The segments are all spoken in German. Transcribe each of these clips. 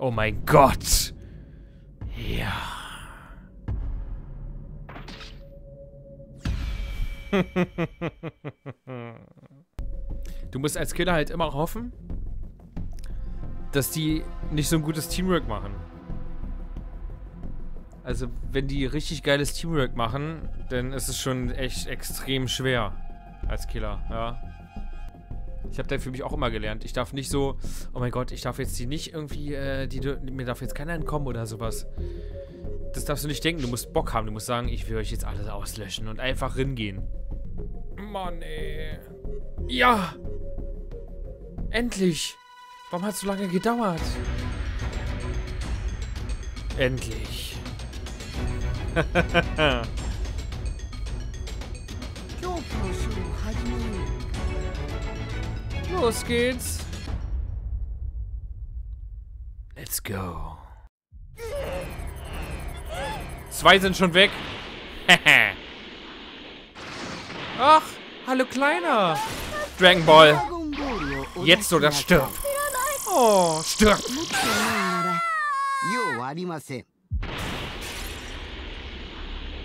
Oh mein Gott. Ja. du musst als Killer halt immer hoffen, dass die nicht so ein gutes Teamwork machen. Also, wenn die richtig geiles Teamwork machen, dann ist es schon echt extrem schwer als Killer, ja. Ich habe da für mich auch immer gelernt. Ich darf nicht so, oh mein Gott, ich darf jetzt die nicht irgendwie, äh, die, mir darf jetzt keiner entkommen oder sowas. Das darfst du nicht denken. Du musst Bock haben. Du musst sagen, ich will euch jetzt alles auslöschen und einfach ringehen. Mann, ey. Ja! Endlich! Warum hat es so lange gedauert? Endlich. Los geht's. Let's go. Zwei sind schon weg. Ach, hallo Kleiner. Dragon Ball. Jetzt oder stirb. Oh, stirb.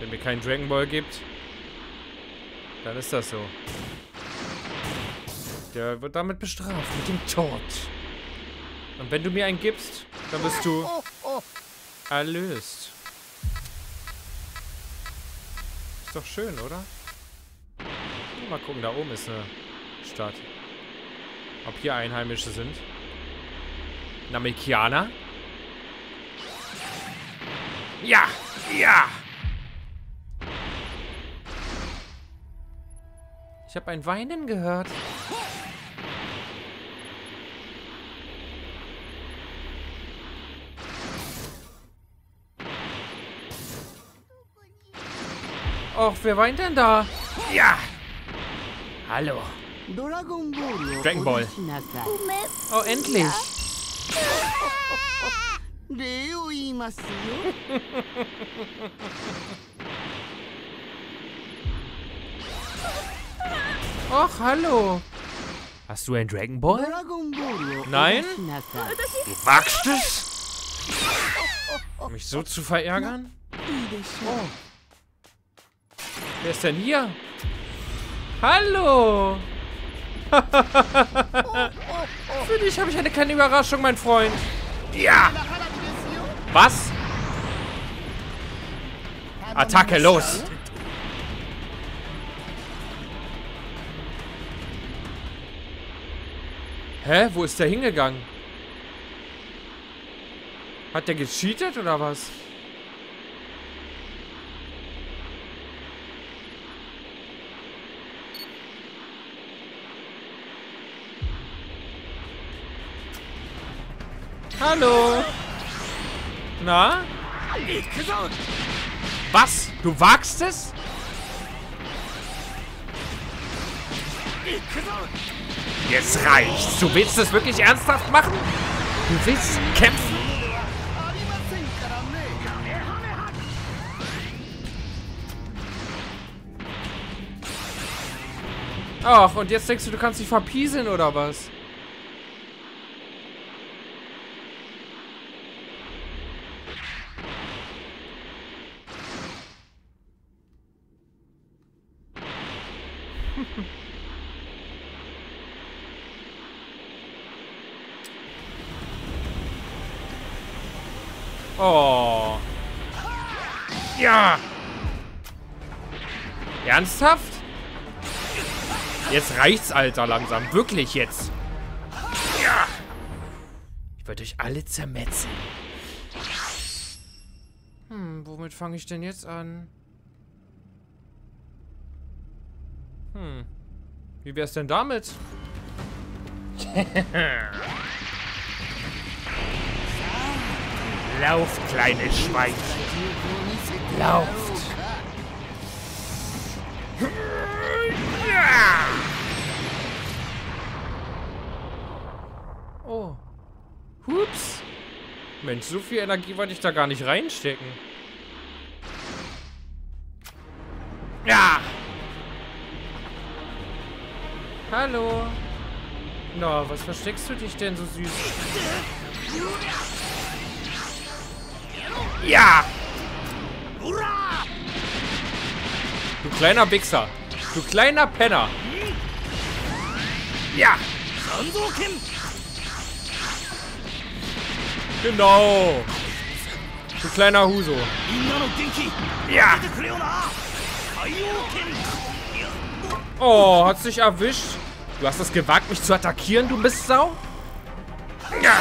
Wenn mir keinen Dragon Ball gibt, dann ist das so. Der wird damit bestraft, mit dem Tod. Und wenn du mir einen gibst, dann bist du erlöst. Ist doch schön, oder? Mal gucken, da oben ist eine Stadt. Ob hier Einheimische sind. Namekianer? Ja! Ja! Ich habe ein Weinen gehört. Och, wer weint denn da? Ja! Hallo. Dragon Ball. Oh, endlich. Och, hallo. Hast du ein Dragon Ball? Nein? Du wagst es? Mich so zu verärgern? Oh. Wer ist denn hier? Hallo! Für dich habe ich eine kleine Überraschung, mein Freund. Ja! Was? Attacke, los! Hä? Wo ist der hingegangen? Hat der gecheatet oder was? Hallo. Na? Was? Du wagst es? Jetzt reicht's. Du willst es wirklich ernsthaft machen? Du willst kämpfen? Ach, und jetzt denkst du, du kannst dich verpieseln oder was? Oh. Ja. Ernsthaft? Jetzt reicht's, Alter, langsam. Wirklich jetzt. Ja. Ich werde euch alle zermetzen. Hm, womit fange ich denn jetzt an? Hm. Wie wär's denn damit? Lauft, kleines Schwein. Lauft. Ja. Oh. Hups. Mensch, so viel Energie wollte ich da gar nicht reinstecken. Ja. Hallo. Na, was versteckst du dich denn so süß? Ja! Du kleiner Wichser. Du kleiner Penner. Ja! Genau. Du kleiner Huso. Ja! Oh, hat's dich erwischt? Du hast es gewagt, mich zu attackieren, du Mistsau? Ja!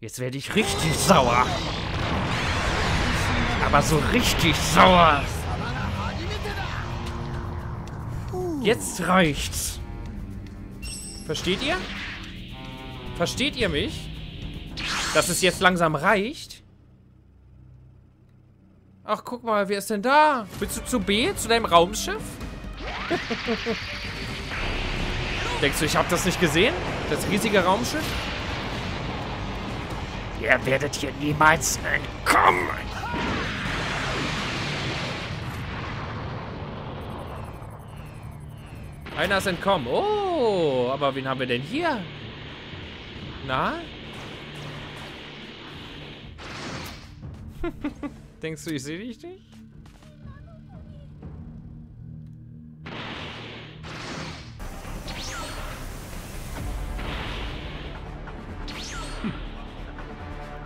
Jetzt werde ich richtig sauer. Aber so richtig sauer. Jetzt reicht's. Versteht ihr? Versteht ihr mich? Dass es jetzt langsam reicht? Ach, guck mal, wer ist denn da? Willst du zu B? Zu deinem Raumschiff? Denkst du, ich habe das nicht gesehen? Das riesige Raumschiff? Ihr werdet hier niemals entkommen. Einer ist entkommen. Oh, aber wen haben wir denn hier? Na? Denkst du, ich sehe dich nicht?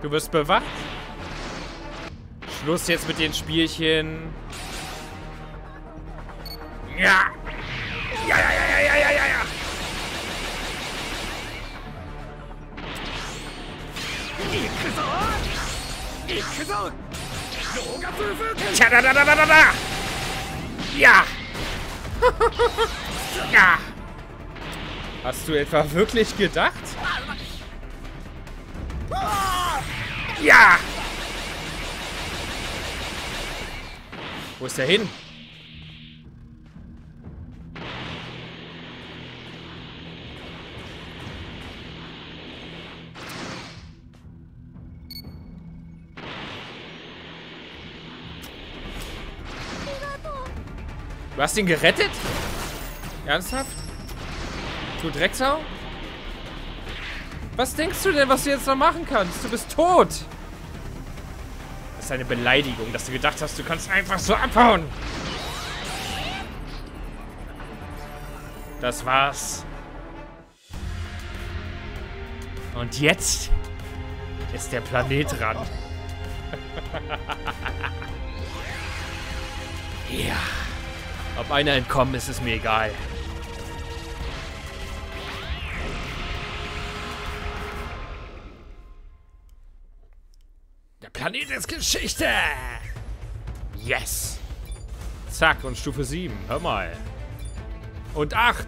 Du wirst bewacht. Schluss jetzt mit den Spielchen. Ja, Tja, da, da, da, da, da, da. Ja. ja. Hast du etwa wirklich gedacht? Ja! Wo ist er hin? Du hast ihn gerettet? Ernsthaft? Du Drecksau? Was denkst du denn, was du jetzt noch machen kannst? Du bist tot. Das ist eine Beleidigung, dass du gedacht hast, du kannst einfach so abhauen. Das war's. Und jetzt ist der Planet dran. ja. Ob einer entkommen ist, ist mir egal. Planet ist Geschichte! Yes! Zack, und Stufe 7. Hör mal. Und 8.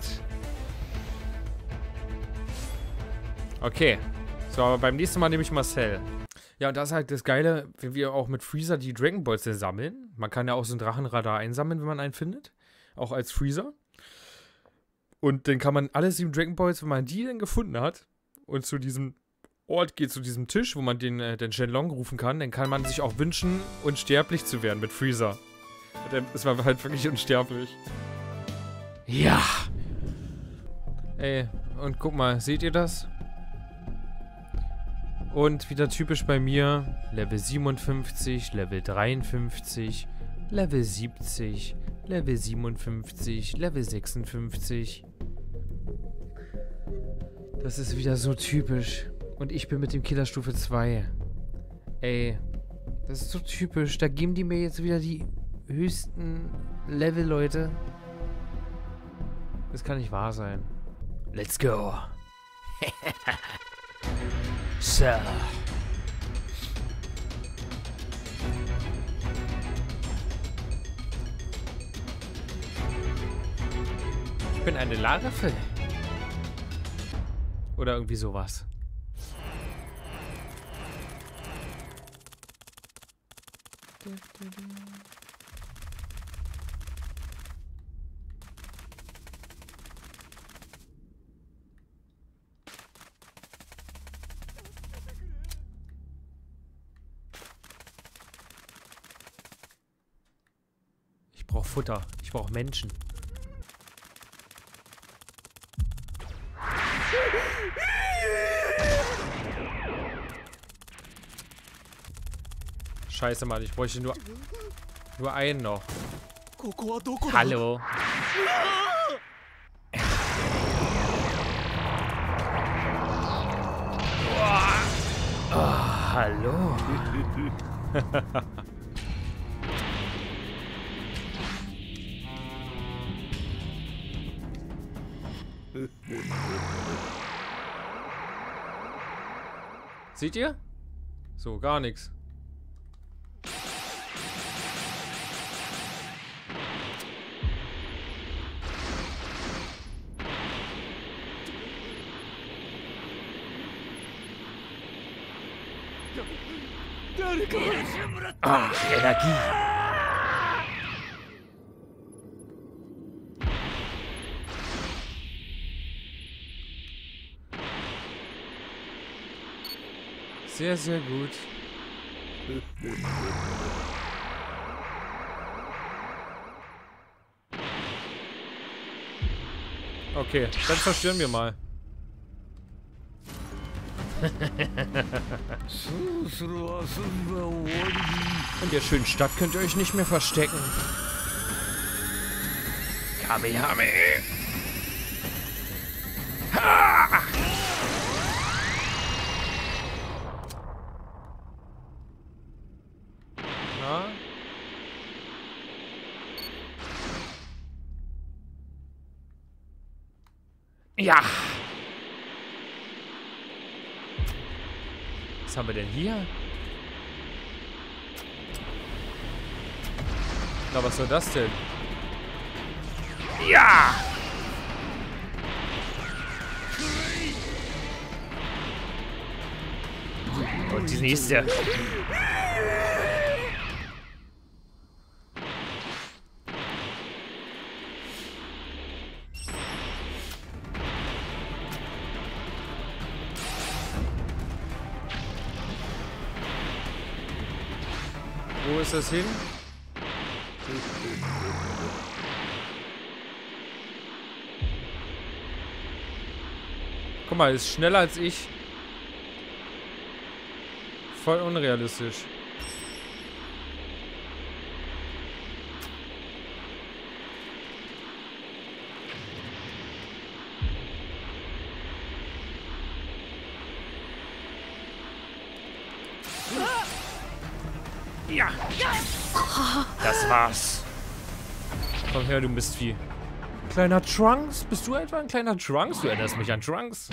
Okay. So, aber beim nächsten Mal nehme ich Marcel. Ja, und das ist halt das Geile, wenn wir auch mit Freezer die Dragon Balls sammeln. Man kann ja auch so ein Drachenradar einsammeln, wenn man einen findet. Auch als Freezer. Und dann kann man alle sieben Dragon Balls, wenn man die dann gefunden hat und zu diesem Ort geht zu diesem Tisch, wo man den, äh, den Shenlong rufen kann, dann kann man sich auch wünschen, unsterblich zu werden mit Freezer. Dann ist man halt wirklich unsterblich. Ja. Ey, und guck mal, seht ihr das? Und wieder typisch bei mir, Level 57, Level 53, Level 70, Level 57, Level 56. Das ist wieder so typisch. Und ich bin mit dem Killer Stufe 2. Ey, das ist so typisch. Da geben die mir jetzt wieder die höchsten Level, Leute. Das kann nicht wahr sein. Let's go. so. Ich bin eine Larifel. Oder irgendwie sowas. Ich brauche Futter. Ich brauche Menschen. Scheiße, Mann. Ich bräuchte nur, nur einen noch. Hallo. Oh, hallo. Seht ihr? So, gar nichts. Ah, Energie. Sehr, sehr gut. Okay, dann zerstören wir mal. In der schönen Stadt könnt ihr euch nicht mehr verstecken. Kamehame! Ha! Ja! Was haben wir denn hier? Na, was soll das denn? Ja! Und die nächste. Ist das hin? Guck mal, ist schneller als ich. Voll unrealistisch. War's. Komm her, du Mistvieh. Kleiner Trunks? Bist du etwa ein kleiner Trunks? Du erinnerst mich an Trunks.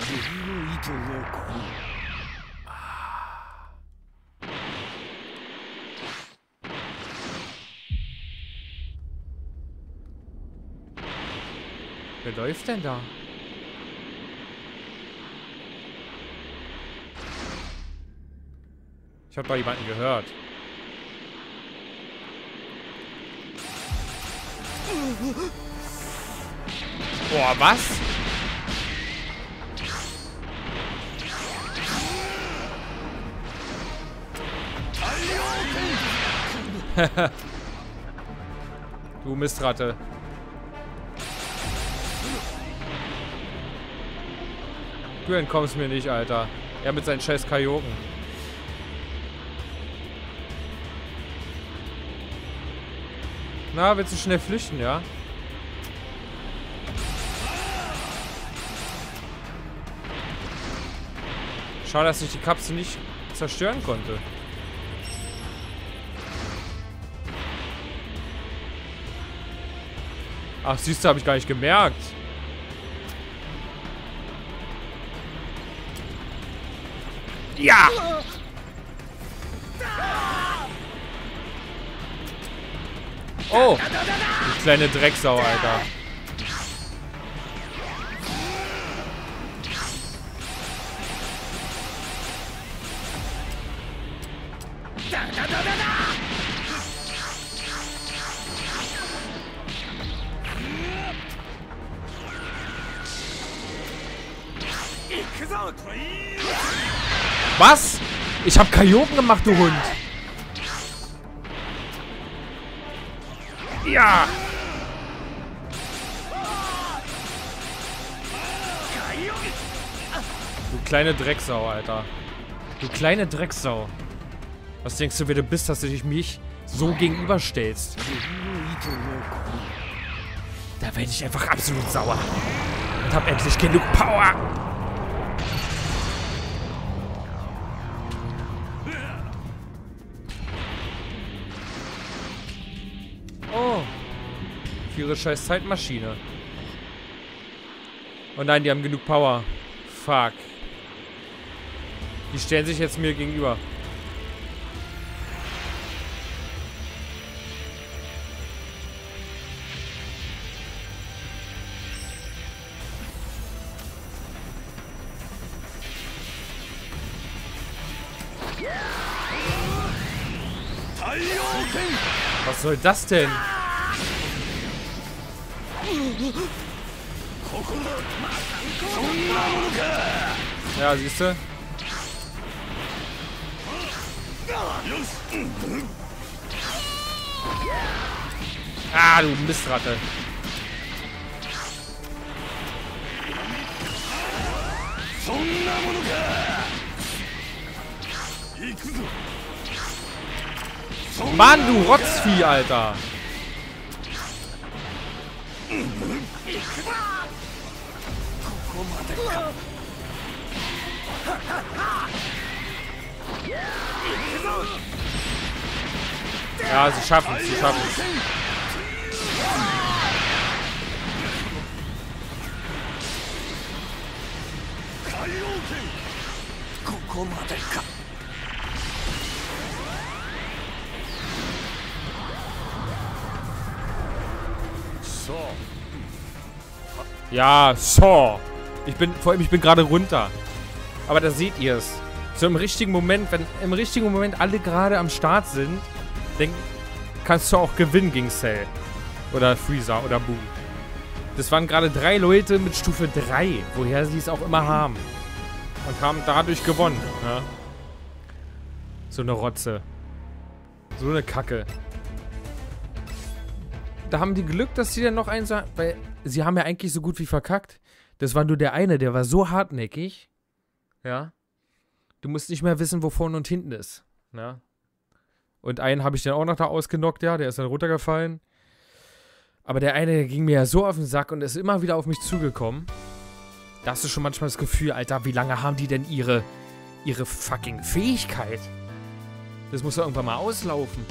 Wer läuft denn da? Ich habe da jemanden gehört. Boah, was? du Mistratte. Du entkommst mir nicht, Alter. Er mit seinen scheiß Kajoken. Na, willst du schnell flüchten, ja? Schade, dass ich die Kapsel nicht zerstören konnte. Ach, siehst du, habe ich gar nicht gemerkt. Ja! Oh! Du kleine Drecksau, Alter. Was? Ich hab Kajoken gemacht, du Hund. Ja. Du kleine Drecksau, Alter. Du kleine Drecksau. Was denkst du, wer du bist, dass du dich mich so gegenüberstellst? Da werde ich einfach absolut sauer. Und hab endlich genug Power. Ihre scheiß Zeitmaschine. Oh nein, die haben genug Power. Fuck. Die stellen sich jetzt mir gegenüber. Was soll das denn? Ja, siehst du? Ah, du Mistratte. Mann, du Rotzvieh, Alter. Ja, sie schaffen es, sie schaffen es. Ja, so. Ich bin, vor allem, ich bin gerade runter. Aber da seht ihr es. So im richtigen Moment, wenn im richtigen Moment alle gerade am Start sind, dann kannst du auch gewinnen gegen Cell. Oder Freezer oder Boom. Das waren gerade drei Leute mit Stufe 3, woher sie es auch immer haben. Und haben dadurch gewonnen. Ja? So eine Rotze. So eine Kacke. Da haben die Glück, dass sie dann noch eins... Weil sie haben ja eigentlich so gut wie verkackt. Das war nur der eine, der war so hartnäckig. Ja. Du musst nicht mehr wissen, wo vorne und hinten ist. Ja. Und einen habe ich dann auch noch da ausgenockt, ja. Der ist dann runtergefallen. Aber der eine, der ging mir ja so auf den Sack und ist immer wieder auf mich zugekommen. Da hast du schon manchmal das Gefühl, Alter, wie lange haben die denn ihre, ihre fucking Fähigkeit? Das muss doch irgendwann mal auslaufen.